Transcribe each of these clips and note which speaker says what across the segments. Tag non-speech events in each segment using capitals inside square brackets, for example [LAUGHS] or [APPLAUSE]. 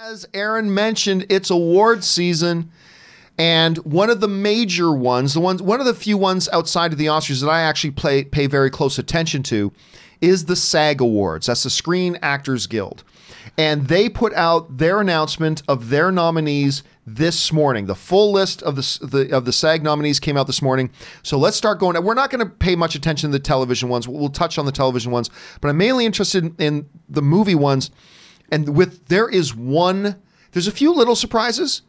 Speaker 1: As Aaron mentioned, it's award season. And one of the major ones, the ones, one of the few ones outside of the Oscars that I actually play, pay very close attention to, is the SAG Awards. That's the Screen Actors Guild, and they put out their announcement of their nominees this morning. The full list of the, the of the SAG nominees came out this morning. So let's start going. We're not going to pay much attention to the television ones. We'll touch on the television ones, but I'm mainly interested in the movie ones. And with there is one, there's a few little surprises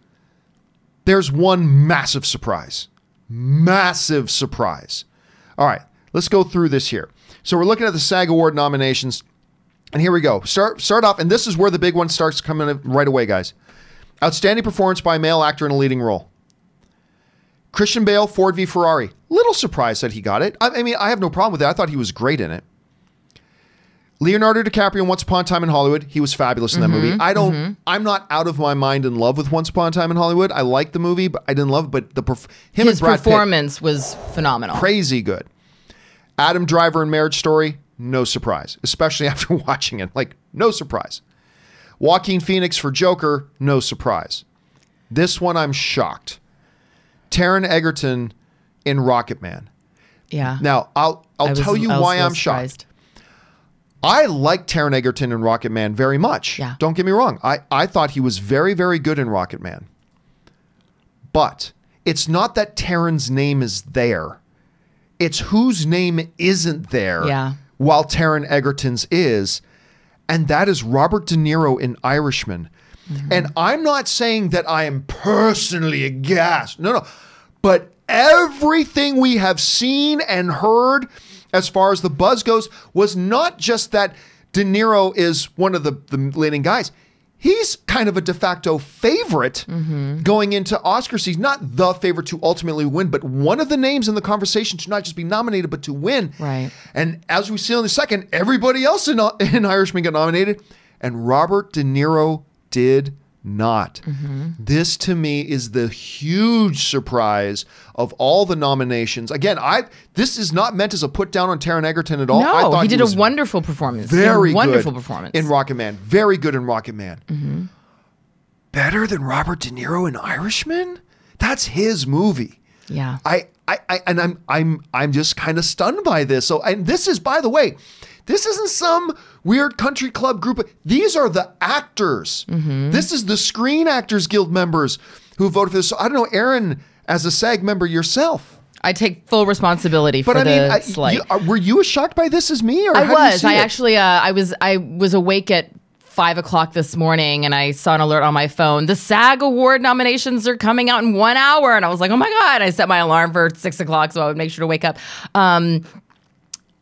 Speaker 1: there's one massive surprise. Massive surprise. All right, let's go through this here. So we're looking at the SAG Award nominations. And here we go. Start start off, and this is where the big one starts coming right away, guys. Outstanding performance by a male actor in a leading role. Christian Bale, Ford v Ferrari. Little surprised that he got it. I, I mean, I have no problem with that. I thought he was great in it. Leonardo DiCaprio, Once Upon a Time in Hollywood, he was fabulous in that movie. Mm-hmm. I don't, mm-hmm. I'm not out of my mind in love with Once Upon a Time in Hollywood. I like the movie, but I didn't love. But the perf- him
Speaker 2: His
Speaker 1: and Brad Pitt,
Speaker 2: performance was phenomenal.
Speaker 1: crazy good. Adam Driver in Marriage Story, no surprise, especially [LAUGHS] after watching it. Like, no surprise. Joaquin Phoenix for Joker, no surprise. This one, I'm shocked. Taron Egerton in Rocket Man.
Speaker 2: yeah.
Speaker 1: Now, I'll I'll tell you why I'm shocked. I like Taron Egerton in Rocket Man very much.
Speaker 2: Yeah.
Speaker 1: Don't get me wrong. I, I thought he was very, very good in Rocket Man. But it's not that Taron's name is there. It's whose name isn't there
Speaker 2: Yeah.
Speaker 1: while Taron Egerton's is. And that is Robert De Niro in Irishman.
Speaker 2: Mm-hmm.
Speaker 1: And I'm not saying that I am personally aghast. No, no. But everything we have seen and heard as far as the buzz goes was not just that De Niro is one of the, the leading guys. He's kind of a de facto favorite
Speaker 2: Mm-hmm.
Speaker 1: going into Oscar season. Not the favorite to ultimately win, but one of the names in the conversation to not just be nominated, but to win.
Speaker 2: Right.
Speaker 1: And as we see in a second, everybody else in, in Irishman got nominated, and Robert De Niro did not.
Speaker 2: Mm-hmm.
Speaker 1: This to me is the huge surprise of all the nominations. Again, I this is not meant as a put down on Taron Egerton at all. I
Speaker 2: No,
Speaker 1: thought
Speaker 2: he did
Speaker 1: was
Speaker 2: a wonderful performance. He a
Speaker 1: very
Speaker 2: wonderful performance.
Speaker 1: in Rocket Man. Very good in Rocket Man.
Speaker 2: Mm-hmm.
Speaker 1: Better than Robert De Niro in Irishman? That's his movie.
Speaker 2: yeah.
Speaker 1: I, I, I and I'm I'm I'm just kind of stunned by this. So and this is by the way, this isn't some weird country club group. These are the actors.
Speaker 2: Mm-hmm.
Speaker 1: This is the Screen Actors Guild members who voted for this. So I don't know, Aaron, as a SAG member yourself.
Speaker 2: I take full responsibility
Speaker 1: But
Speaker 2: for
Speaker 1: I
Speaker 2: the
Speaker 1: mean, I,
Speaker 2: slight.
Speaker 1: you- uh, were you as shocked by this as me? Or
Speaker 2: I
Speaker 1: how do you
Speaker 2: was. I
Speaker 1: it?
Speaker 2: actually, uh, I was, I was awake at five o'clock this morning, and I saw an alert on my phone. The SAG Award nominations are coming out in one hour, and I was like, "Oh my god!" I set my alarm for six o'clock so I would make sure to wake up. Um,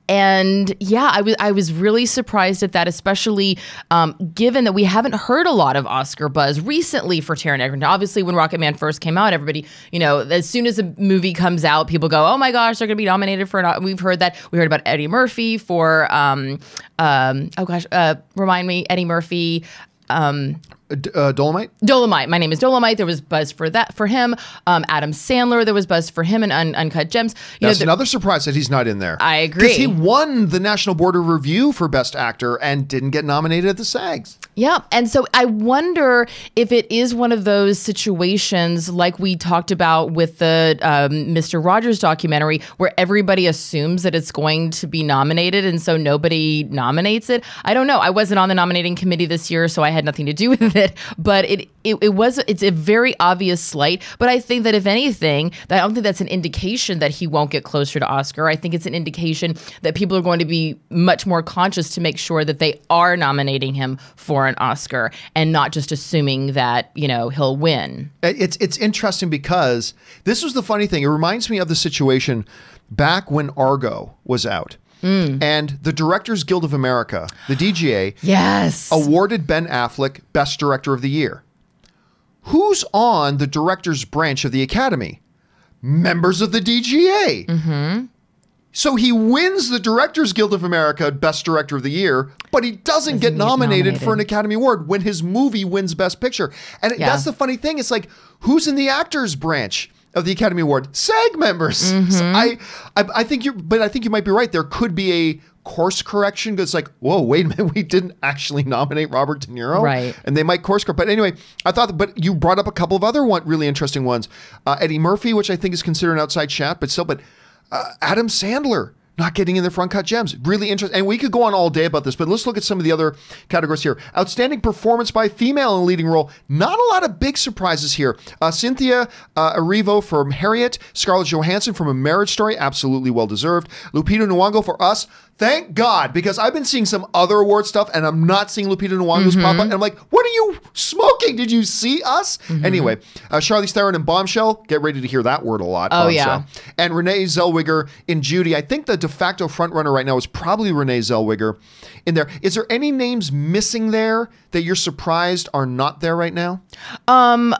Speaker 2: and yeah, I was I was really surprised at that, especially um, given that we haven't heard a lot of Oscar buzz recently for Taron Egerton. Obviously, when Rocket Man first came out, everybody, you know, as soon as a movie comes out, people go, "Oh my gosh, they're going to be nominated for." An, we've heard that. We heard about Eddie Murphy for, um, um, oh gosh, uh, remind me, Eddie Murphy. Um,
Speaker 1: Uh, uh, Dolemite.
Speaker 2: Dolemite. My name is Dolemite. There was buzz for that for him. Um, Adam Sandler. There was buzz for him in Un- Uncut Gems. You
Speaker 1: That's
Speaker 2: know, the-
Speaker 1: another surprise that he's not in there.
Speaker 2: I agree.
Speaker 1: Because he won the National Board of Review for Best Actor and didn't get nominated at the SAGs.
Speaker 2: Yeah. And so I wonder if it is one of those situations like we talked about with the um, Mr. Rogers documentary where everybody assumes that it's going to be nominated and so nobody nominates it. I don't know. I wasn't on the nominating committee this year, so I had nothing to do [LAUGHS] with it. But it, it, it was, it's a very obvious slight. But I think that if anything, I don't think that's an indication that he won't get closer to Oscar. I think it's an indication that people are going to be much more conscious to make sure that they are nominating him for an Oscar and not just assuming that, you know, he'll win.
Speaker 1: It's it's interesting because this was the funny thing. It reminds me of the situation back when Argo was out.
Speaker 2: Mm.
Speaker 1: And the Directors Guild of America, the DGA,
Speaker 2: Yes.
Speaker 1: awarded Ben Affleck Best Director of the Year. Who's on the director's branch of the Academy? Members of the DGA.
Speaker 2: Mm-hmm.
Speaker 1: So he wins the Directors Guild of America Best Director of the Year, but he doesn't, get,
Speaker 2: get
Speaker 1: nominated, for an. Academy Award when his movie wins Best Picture. And
Speaker 2: Yeah.
Speaker 1: that's the funny thing. It's like, who's in the actors branch of the Academy Award? SAG members. So [LAUGHS] I, I, I think you, but I think you might be right. There could be a course correction because it's like, whoa, wait a minute, [LAUGHS] we didn't actually nominate Robert De Niro,
Speaker 2: Right.
Speaker 1: And they might course correct. But anyway, I thought, that, but you brought up a couple of other one really interesting ones. Uh, Eddie Murphy, which I think is considered an outside shot, but still, but uh, Adam Sandler. Not getting in the front cut gems. Really interesting. And we could go on all day about this, but let's look at some of the other categories here. Outstanding performance by female in a leading role. Not a lot of big surprises here. Uh, Cynthia uh, Erivo from Harriet. Scarlett Johansson from A Marriage Story. Absolutely well deserved. Lupita Nyong'o for Us. Thank God, because I've been seeing some other award stuff and I'm not seeing Lupita Nyong'o's pop up. And I'm like, what are you smoking? Did you see us? Anyway, uh, Charlize Theron in Bombshell. Get ready to hear that word a lot.
Speaker 2: Oh,
Speaker 1: Bombshell.
Speaker 2: yeah.
Speaker 1: And Renee Zellweger in Judy. I think the de facto frontrunner right now is probably Renee Zellweger in there. Is there any names missing there that you're surprised are not there right now? Um.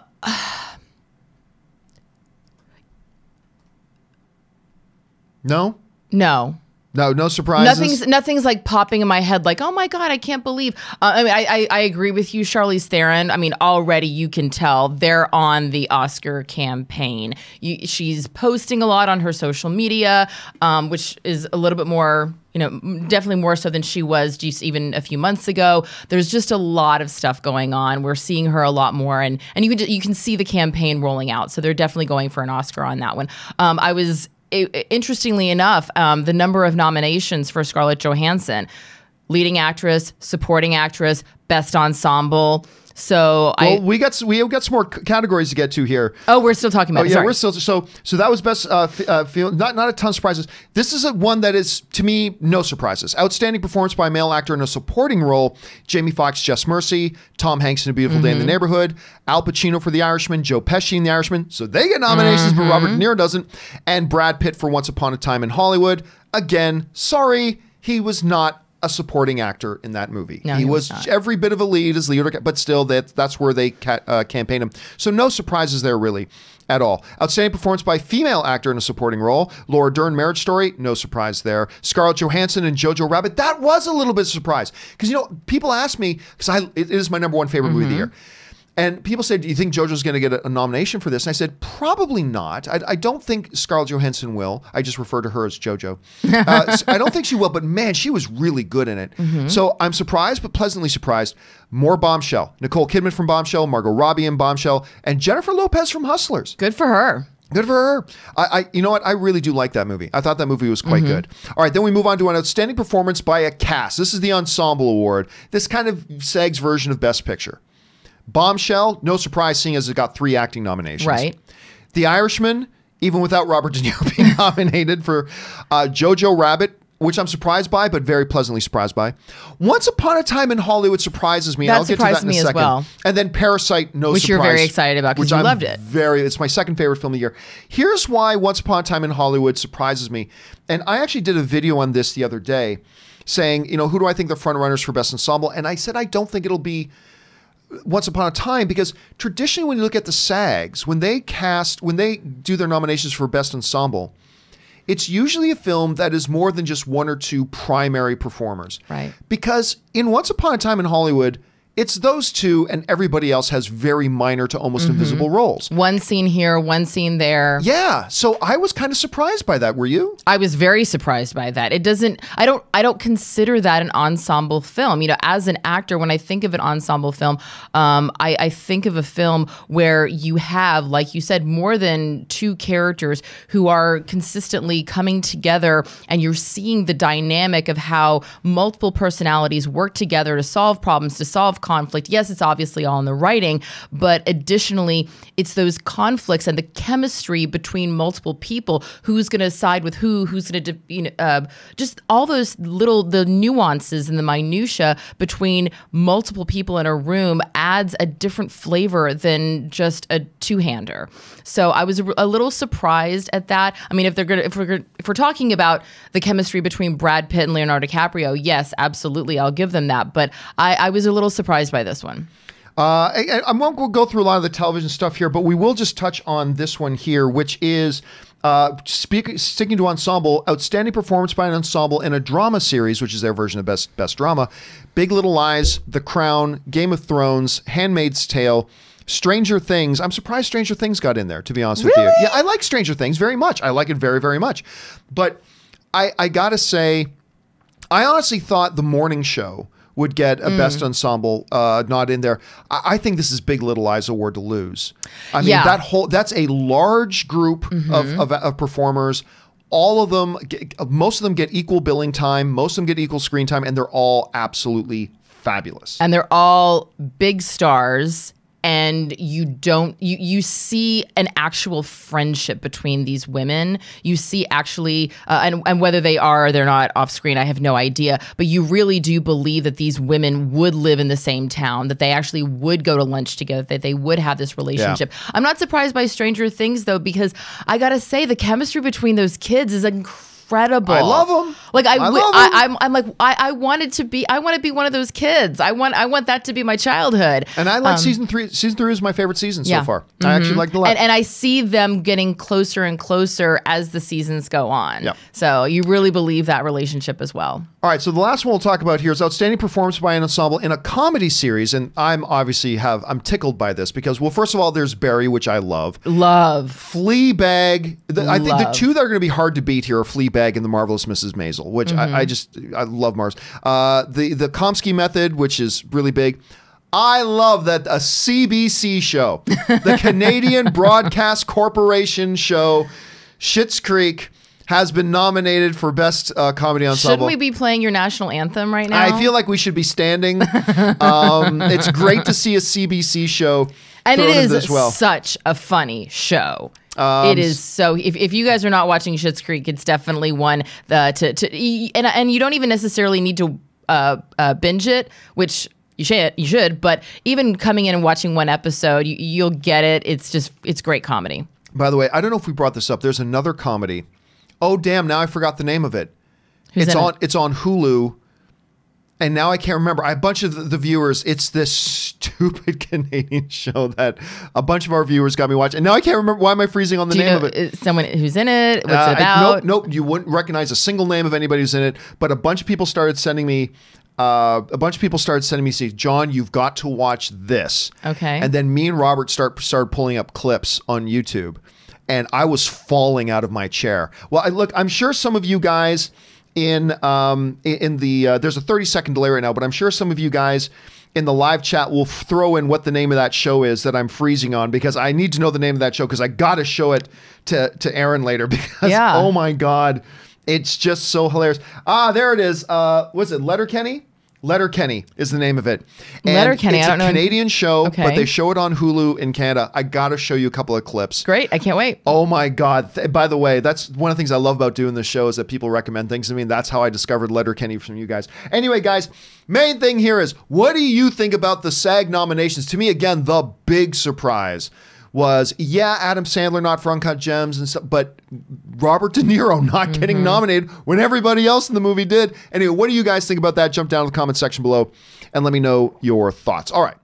Speaker 1: No?
Speaker 2: No.
Speaker 1: No, no surprises.
Speaker 2: Nothing's nothing's like popping in my head like oh my god I can't believe uh, I mean I, I I agree with you Charlize Theron. I mean already you can tell they're on the Oscar campaign. You, she's posting a lot on her social media um, which is a little bit more you know definitely more so than she was just even a few months ago. There's just a lot of stuff going on. We're seeing her a lot more and and you can you can see the campaign rolling out so they're definitely going for an Oscar on that one. Um, I was i- interestingly enough, um, the number of nominations for Scarlett Johansson, leading actress, supporting actress, best ensemble. So I
Speaker 1: we got we have got some more categories to get to here.
Speaker 2: oh we're still talking about
Speaker 1: Oh
Speaker 2: it.
Speaker 1: yeah,
Speaker 2: Sorry.
Speaker 1: we're still so so that was best uh, uh feel not not a ton of surprises. This is a one that is to me no surprises. Outstanding performance by a male actor in a supporting role: Jamie Foxx, Just Mercy, Tom Hanks in A Beautiful Day in the
Speaker 2: Mm-hmm.
Speaker 1: Neighborhood, Al Pacino for The Irishman, Joe Pesci in The Irishman. So they get nominations, but Robert
Speaker 2: Mm-hmm.
Speaker 1: De Niro doesn't, and Brad Pitt for Once Upon a Time in Hollywood. Again, sorry, he was not. A supporting actor in that movie.
Speaker 2: No,
Speaker 1: he,
Speaker 2: he
Speaker 1: was,
Speaker 2: was
Speaker 1: every bit of a lead as Leo, but still, that that's where they ca- uh, campaign him. So no surprises there really at all. Outstanding performance by female actor in a supporting role. Laura Dern, Marriage Story, no surprise there. Scarlett Johansson and Jojo Rabbit, that was a little bit of surprise because you know people ask me because I it is my number one favorite movie of the year. And people said, "Do you think JoJo's going to get a, a nomination for this?" And I said, "Probably not. I, I don't think Scarlett Johansson will. I just refer to her as JoJo. [LAUGHS] Uh, s- I don't think she will. But man, she was really good in it. So I'm surprised, but pleasantly surprised. More Bombshell. Nicole Kidman from Bombshell, Margot Robbie in Bombshell, and Jennifer Lopez from Hustlers.
Speaker 2: Good for her.
Speaker 1: Good for her. I, I, you know what? I really do like that movie. I thought that movie was quite good. All right, then we move on to an outstanding performance by a cast. This is the ensemble award. This kind of SAG's version of Best Picture. Bombshell, no surprise, seeing as it got three acting nominations.
Speaker 2: Right.
Speaker 1: The Irishman, even without Robert De Niro [LAUGHS] being [LAUGHS] nominated for uh, Jojo Rabbit, which I'm surprised by, but very pleasantly surprised by. Once Upon a Time in Hollywood surprises me. and
Speaker 2: That
Speaker 1: I'll get to that in a
Speaker 2: me as
Speaker 1: second.
Speaker 2: well.
Speaker 1: And then Parasite, no surprise.
Speaker 2: Which you're very excited about 'cause
Speaker 1: which
Speaker 2: you
Speaker 1: I'm
Speaker 2: loved it.
Speaker 1: Very, it's my second favorite film of the year. Here's why Once Upon a Time in Hollywood surprises me. And I actually did a video on this the other day, saying, you know, who do I think the front runners for best ensemble? And I said I don't think it'll be once Upon a Time because traditionally, when you look at the SAGs, when they cast, when they do their nominations for Best Ensemble, it's usually a film that is more than just one or two primary performers.
Speaker 2: Right.
Speaker 1: Because in Once Upon a Time in Hollywood, it's those two and everybody else has very minor to almost invisible roles.
Speaker 2: One scene here, one scene there.
Speaker 1: Yeah. So I was kind of surprised by that. Were you?
Speaker 2: I was very surprised by that. It doesn't I don't I don't consider that an ensemble film. You know, as an actor, when I think of an ensemble film, um, I, I think of a film where you have, like you said, more than two characters who are consistently coming together and you're seeing the dynamic of how multiple personalities work together to solve problems, to solve conflict. Yes, it's obviously all in the writing, but additionally, it's those conflicts and the chemistry between multiple people. Who's going to side with who? Who's going to, you know, uh, just all those little the nuances and the minutia between multiple people in a room adds a different flavor than just a two-hander. So I was a, little surprised at that. I mean, if they're gonna, if we're gonna, if we're talking about the chemistry between Brad Pitt and Leonardo DiCaprio, yes, absolutely, I'll give them that. But I, I was a little surprised by this one.
Speaker 1: Uh, I, I won't go- through a lot of the television stuff here, but we will just touch on this one here, which is uh, speak, sticking to ensemble, outstanding performance by an ensemble in a drama series, which is their version of best best drama. Big Little Lies, The Crown, Game of Thrones, Handmaid's Tale. Stranger Things. I'm surprised Stranger Things got in there, to be honest with you. Yeah, I like Stranger Things very much. I like it very, very much. But I, I gotta say, I honestly thought the morning show would get a
Speaker 2: Mm.
Speaker 1: best ensemble uh, not in there. I, I think this is Big Little Lies award to lose. I mean
Speaker 2: Yeah. Mm-hmm.
Speaker 1: that whole that's a large group of, of, of performers. All of them, get, most of them get equal billing time. Most of them get equal screen time, and they're all absolutely fabulous.
Speaker 2: and they're all big stars and you don't you you see an actual friendship between these women. You see actually uh, and, and whether they are or they're not off screen i have no idea. But you really do believe that these women would live in the same town that they actually would go to lunch together that they would have this relationship. I'm not surprised by stranger things though because i gotta say the chemistry between those kids is incredible
Speaker 1: I love 'em.
Speaker 2: like i,
Speaker 1: I love.
Speaker 2: I I'm, I'm like I, I wanted to be I want to be one of those kids. I want I want that to be my childhood.
Speaker 1: And I like season three. Season three is my favorite season
Speaker 2: Um, yeah.
Speaker 1: so far. I actually like the last.
Speaker 2: and, and I see them getting closer and closer as the seasons go on.
Speaker 1: Yep.
Speaker 2: So you really believe that relationship as well.
Speaker 1: All right, so the last one we'll talk about here is outstanding performance by an ensemble in a comedy series, and I'm obviously have I'm tickled by this because well, first of all, there's Barry, which I love.
Speaker 2: Love.
Speaker 1: Fleabag. The, I think the two that are going to be hard to beat here are Fleabag and the marvelous Mrs. Maisel, which
Speaker 2: Mm-hmm.
Speaker 1: I, I just I love Mars. Uh, the the Kominsky method, which is really big. I love that a CBC show, the [LAUGHS] Canadian Broadcast Corporation show, Schitt's Creek, has been nominated for best uh, comedy ensemble.
Speaker 2: Shouldn't we be playing your national anthem right now?
Speaker 1: I feel like we should be standing. [LAUGHS] um, it's great to see a CBC show.
Speaker 2: and it is
Speaker 1: well.
Speaker 2: such a funny show.
Speaker 1: Um,
Speaker 2: it is so. If, if you guys are not watching Schitt's Creek, it's definitely one the to to and and you don't even necessarily need to uh, uh, binge it, which you should you should. But even coming in and watching one episode, you, you'll get it. It's just it's great comedy.
Speaker 1: By the way, I don't know if we brought this up. There's another comedy. Oh damn! Now I forgot the name of it.
Speaker 2: Who's
Speaker 1: it's on.
Speaker 2: it?
Speaker 1: It's on Hulu, and now I can't remember. I, a bunch of the, viewers. It's this stupid [LAUGHS] Canadian show that a bunch of our viewers got me watching. And now I can't remember. Why am I freezing on the
Speaker 2: Do you
Speaker 1: name
Speaker 2: know
Speaker 1: of it?
Speaker 2: someone who's in it? What's
Speaker 1: Uh,
Speaker 2: it
Speaker 1: I- nope, nope. You wouldn't recognize a single name of anybody who's in it. But a bunch of people started sending me. Uh, a bunch of people started sending me, say, John, you've got to watch this.
Speaker 2: Okay.
Speaker 1: And then me and Robert start started pulling up clips on YouTube, and I was falling out of my chair. Well, I, look, I'm sure some of you guys in um in- the uh, there's a 30 second delay right now, but I'm sure some of you guys in the live chat will throw in what the name of that show is that I'm freezing on because I need to know the name of that show because I got to show it to to Aaron later [LAUGHS] because
Speaker 2: Yeah.
Speaker 1: oh my god, it's just so hilarious. Ah, there it is. Uh, was it Letterkenny? Letterkenny is the name of it. And
Speaker 2: Letterkenny,
Speaker 1: It's
Speaker 2: I
Speaker 1: a
Speaker 2: don't know.
Speaker 1: Canadian show, but they show it on Hulu in Canada. I got to show you a couple of clips.
Speaker 2: Great. I can't wait.
Speaker 1: Oh my God. Th- by the way, that's one of the things I love about doing this show is that people recommend things. I mean, that's how I discovered Letterkenny from you guys. Anyway, guys, main thing here is what do you think about the SAG nominations? To me, again, the big surprise was yeah, Adam Sandler not for Uncut Gems and stuff, but Robert De Niro [LAUGHS] not getting mm-hmm. nominated when everybody else in the movie did. Anyway, what do you guys think about that? Jump down to the comment section below and let me know your thoughts. All right.